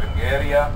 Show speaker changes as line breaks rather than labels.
Bulgarian